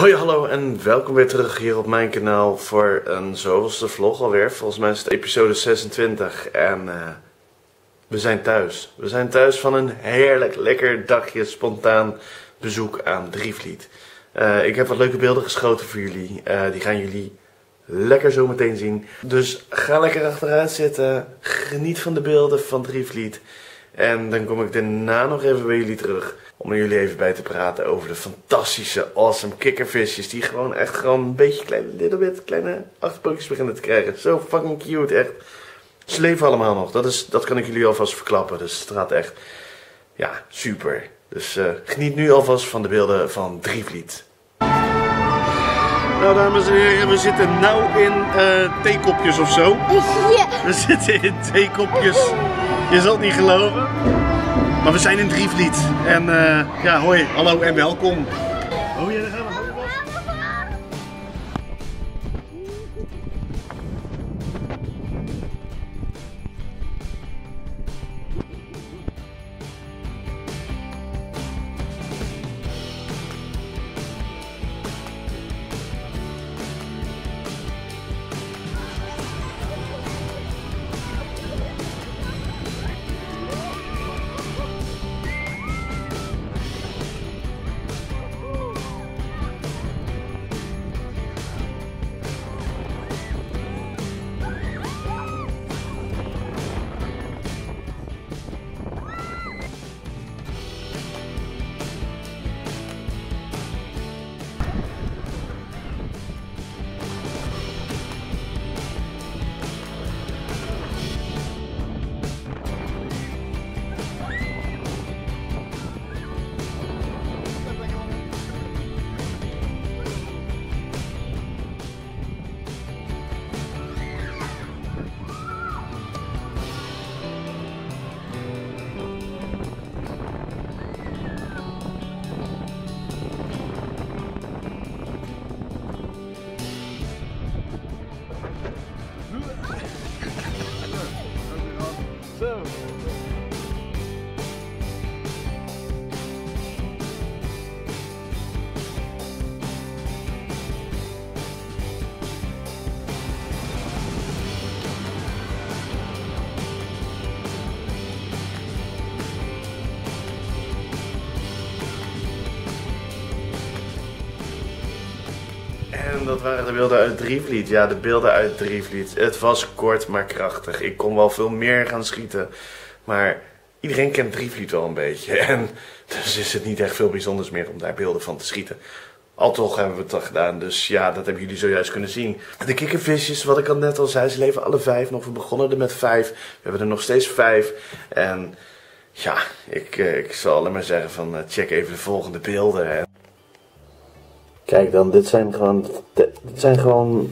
Hoi, hallo en welkom weer terug hier op mijn kanaal voor een zoveelste vlog alweer. Volgens mij is het episode 26 en eh, we zijn thuis. We zijn thuis van een heerlijk lekker dagje spontaan bezoek aan Drievliet. Eh, ik heb wat leuke beelden geschoten voor jullie. Eh, die gaan jullie lekker zo meteen zien. Dus ga lekker achteruit zitten. Geniet van de beelden van Drievliet. En dan kom ik daarna nog even bij jullie terug. Om er jullie even bij te praten over de fantastische, awesome kikkervisjes. Die gewoon echt gewoon een beetje kleine, little bit, kleine achterpootjes beginnen te krijgen. Zo fucking cute, echt. Ze leven allemaal nog. Dat, is, dat kan ik jullie alvast verklappen. Dus het gaat echt, ja, super. Dus uh, geniet nu alvast van de beelden van Drievliet. Nou, dames en heren, we zitten nou in uh, theekopjes of zo. Ja. We zitten in theekopjes. Je zal het niet geloven. Maar we zijn in Drievliet. En uh, ja, hoi, hallo en welkom. En dat waren de beelden uit Drievliet. Ja, de beelden uit Drievliet. Het was kort, maar krachtig. Ik kon wel veel meer gaan schieten. Maar iedereen kent Drievliet wel een beetje. En dus is het niet echt veel bijzonders meer om daar beelden van te schieten. Al toch hebben we het al gedaan. Dus ja, dat hebben jullie zojuist kunnen zien. De kikkervisjes, wat ik al net al zei, ze leven alle vijf nog. We begonnen er met vijf. We hebben er nog steeds vijf. En ja, ik, eh, ik zal alleen maar zeggen van eh, check even de volgende beelden. Kijk dan, dit zijn gewoon, dit zijn gewoon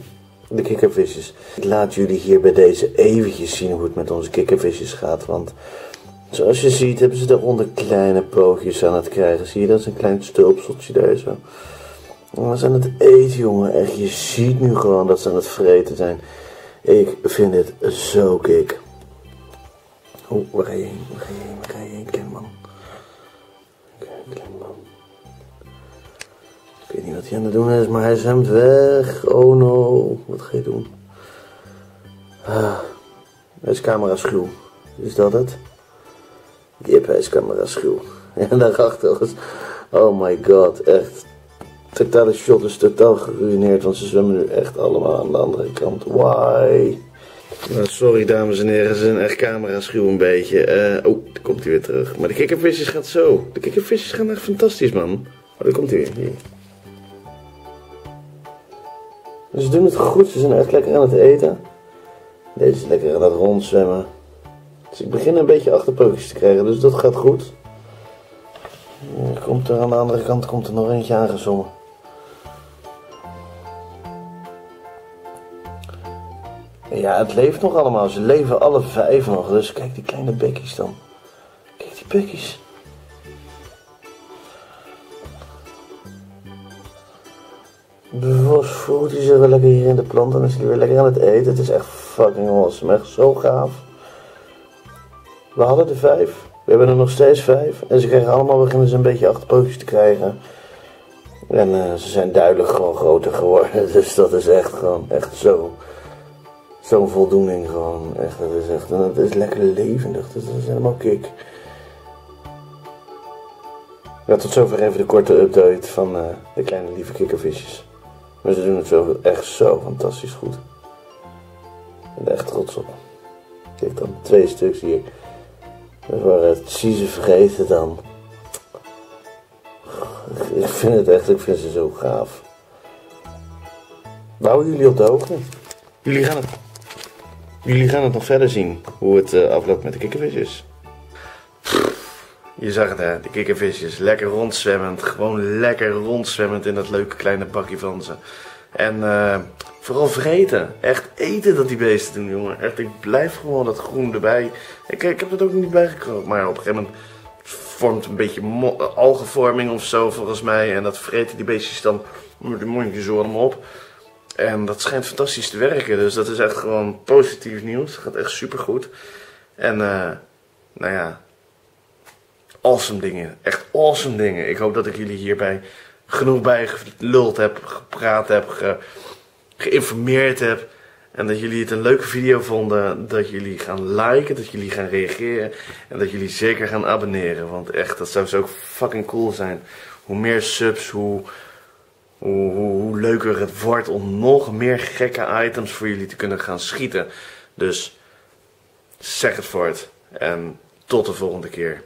de kikkervisjes. Ik laat jullie hier bij deze eventjes zien hoe het met onze kikkervisjes gaat. Want zoals je ziet hebben ze daaronder kleine poogjes aan het krijgen. Zie je, dat is een klein stulpseltje daar zo. En ze aan het eten, jongen. Echt, je ziet nu gewoon dat ze aan het vreten zijn. Ik vind het zo kik. Oh, waar ga je heen? Waar ga je heen? Waar ga je heen, Ik weet niet wat hij aan het doen is, maar hij zwemt weg. Oh no, wat ga je doen? Ah, hij is camera schuw. Is dat het? Jip, hij is camera schuw. En daarachter was... Oh my god, echt. Totale shot is totaal geruineerd, want ze zwemmen nu echt allemaal aan de andere kant. Why? Nou, sorry dames en heren, ze zijn echt camera schuw een beetje. Eh, oh, daar komt hij weer terug. Maar de kikkervisjes gaat zo. De kikkervisjes gaan echt fantastisch, man. Oh, daar komt hij weer. Hier. Ze doen het goed, ze zijn echt lekker aan het eten. Deze is lekker aan het rondzwemmen. Dus ik begin een beetje achterpootjes te krijgen, dus dat gaat goed. Komt er aan de andere kant komt er nog eentje aangezongen. Ja, het leeft nog allemaal. Ze leven alle vijf nog. Dus kijk die kleine bekjes dan. Kijk die bekjes. Bewust voelt hij zich weer lekker hier in de plant en is hij weer lekker aan het eten. Het is echt fucking awesome. Echt zo gaaf. We hadden er vijf. We hebben er nog steeds vijf. En ze krijgen allemaal, beginnen ze een beetje achterpootjes te krijgen. En eh, ze zijn duidelijk gewoon groter geworden. Dus dat is echt gewoon echt zo. Zo'n voldoening gewoon. Echt, dat is echt. Het is lekker levendig. Dat is helemaal kick. Ja, tot zover even de korte update van eh, de kleine lieve kikkervisjes. Maar ze doen het zo, echt zo fantastisch goed. Ik ben echt trots op. Kijk dan, twee stuks hier. Voor het cheese vergeten dan. Ik vind het echt, ik vind ze zo gaaf. We houden jullie op de hoogte. Jullie gaan het, jullie gaan het nog verder zien, hoe het eh, afloopt met de kikkervisjes. Je zag het hè, de kikkervisjes. Lekker rondzwemmend. Gewoon lekker rondzwemmend in dat leuke kleine bakje van ze. En eh, vooral vreten. Echt eten dat die beesten doen, jongen. Echt, ik blijf gewoon dat groen erbij. Ik, ik heb het ook niet bijgekookt. Maar op een gegeven moment vormt een beetje algenvorming of zo volgens mij. En dat vreten die beestjes dan met de mondjes allemaal op. En dat schijnt fantastisch te werken. Dus dat is echt gewoon positief nieuws. Het gaat echt super goed. En eh, nou ja, awesome dingen. Echt awesome dingen. Ik hoop dat ik jullie hierbij genoeg bij geluld heb, gepraat heb, ge- geïnformeerd heb. En dat jullie het een leuke video vonden. Dat jullie gaan liken, dat jullie gaan reageren. En dat jullie zeker gaan abonneren. Want echt, dat zou zo fucking cool zijn. Hoe meer subs, hoe, hoe, hoe, hoe leuker het wordt om nog meer gekke items voor jullie te kunnen gaan schieten. Dus zeg het voort. En tot de volgende keer.